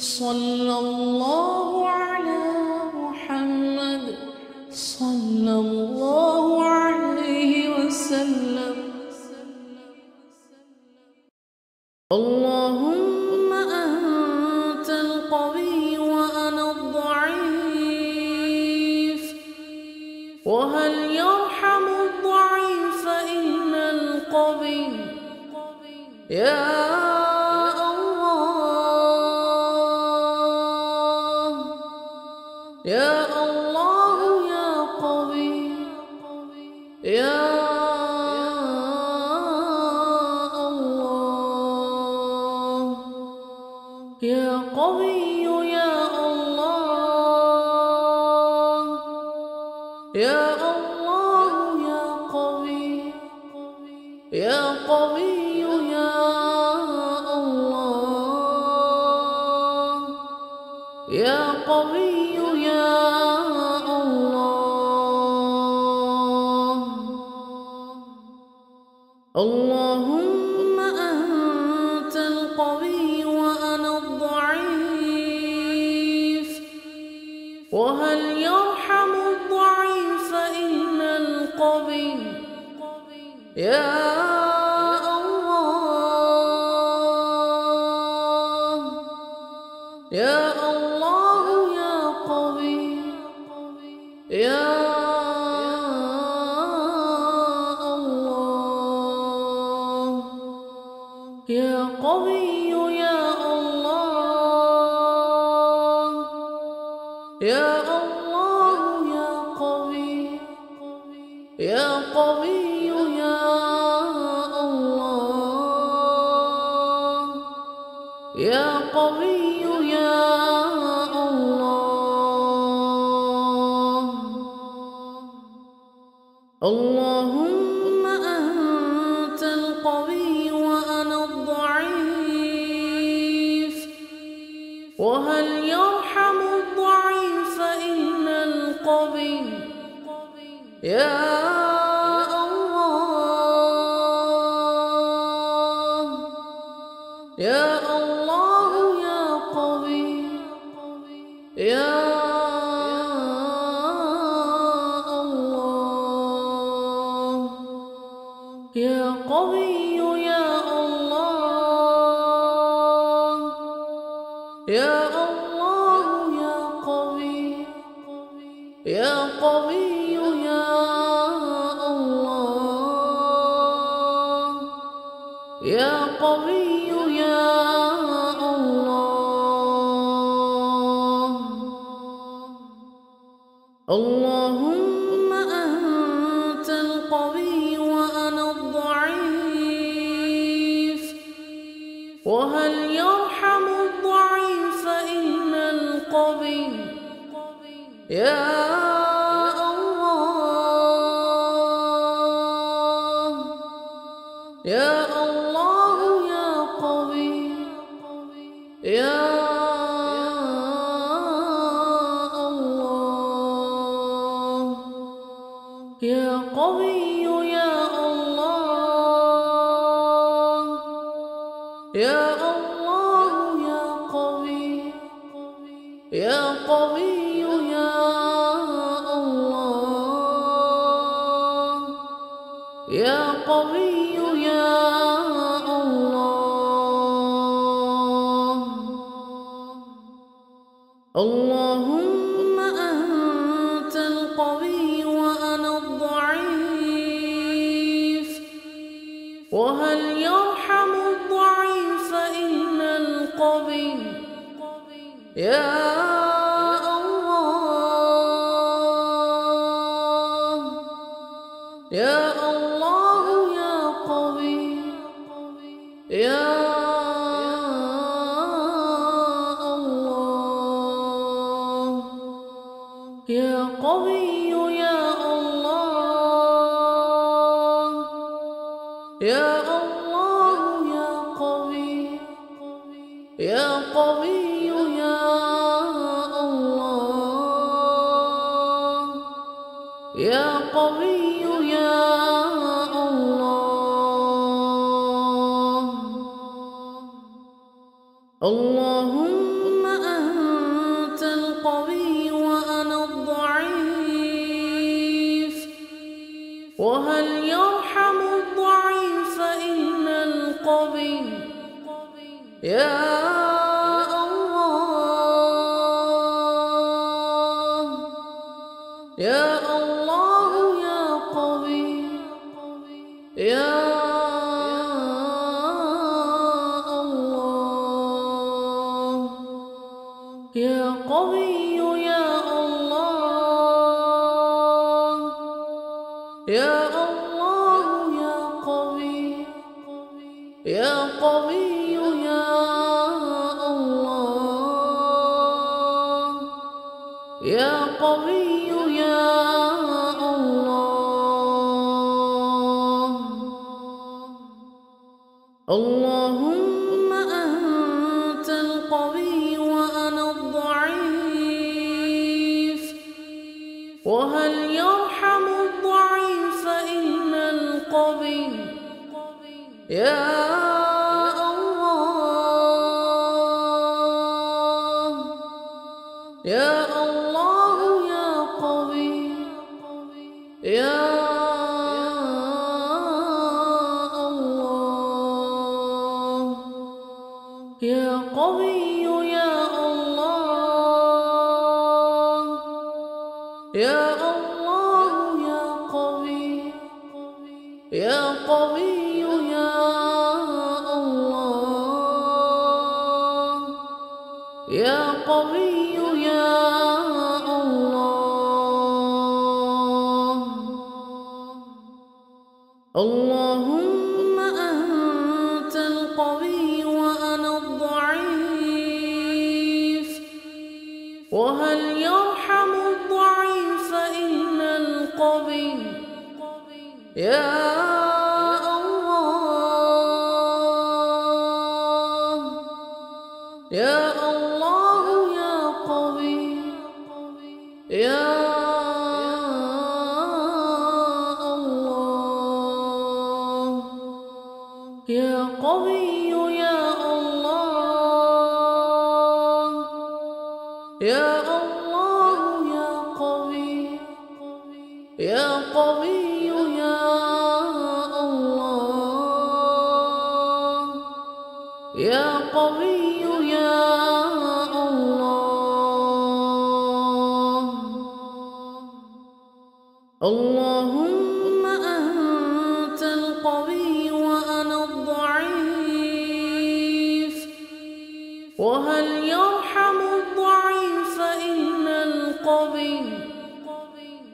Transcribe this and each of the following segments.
صلى الله على محمد صلى الله عليه وسلم. اللهم أنت القوي وأنا الضعيف. وهل يرحم الضعيف إلا القوي؟ يا يا قوي يا الله. يا الله يا قوي. يا قوي يا الله. يا قوي يا الله. اللهم يا الله يا قوي يا الله يا قوي يا الله يا الله يا قوي يا قوي يا الله يا قوي يا قوي يا الله يا قوي يا يا الله يا الله يا قوي يا قوي يا قوي يا قوي. اللهم أنت القوي وأنا الضعيف. وهل يرحم الضعيف إلا القوي؟ يا الله يا الله. القوي يا الله. يا قوي يا الله. اللهم أنت القوي وأنا الضعيف. وهل يرحم الضعيف إلا القوي؟ يا قوي يا الله. يا الله يا قوي. يا قوي يا الله. يا قوي يا الله. اللهم يا الله يا قوي يا الله يا قوي يا الله يا الله يا قوي يا قوي. يا الله يا قوي يا الله يا الله يا قوي يا قوي يا الله يا قوي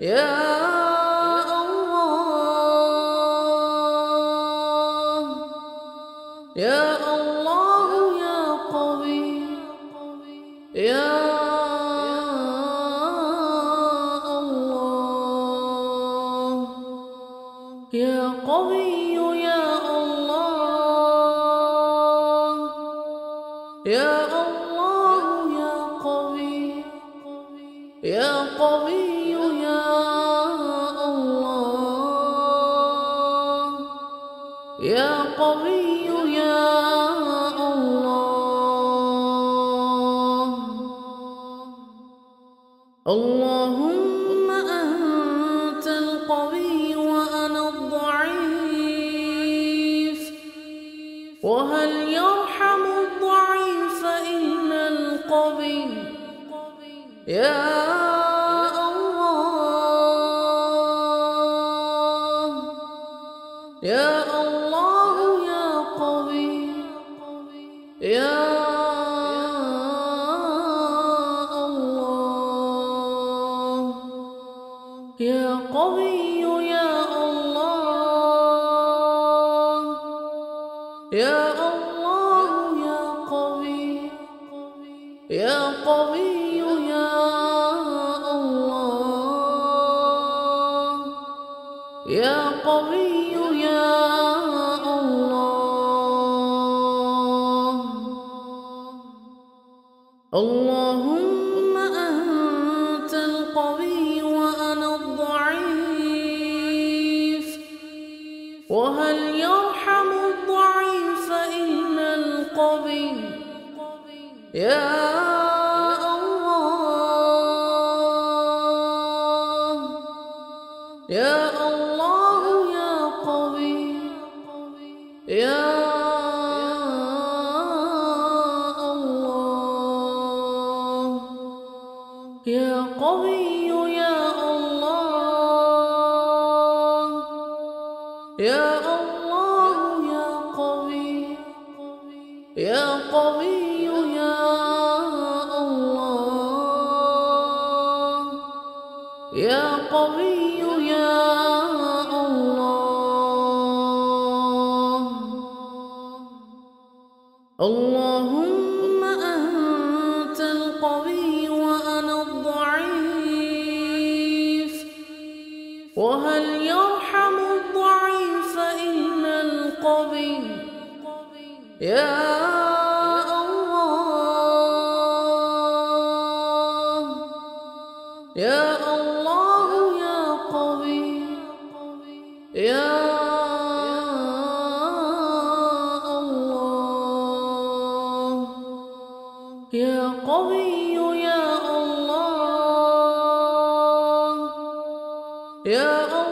يا الله يا الله يا قوي يا الله يا قوي يا اللهم أنت القوي وأنا الضعيف. وهل يرحم الضعيف إلا القوي؟ يا الله يا الله. يا قوي يا الله. يا قوي يا الله. اللهم أنت القوي وأنا الضعيف. وهل يرحم يا الله يا الله يا قوي يا الله يا قوي. يا قوي يا الله. اللهم أنت القوي وأنا الضعيف. وهل يرحم الضعيف إلا القوي؟ يا يا الله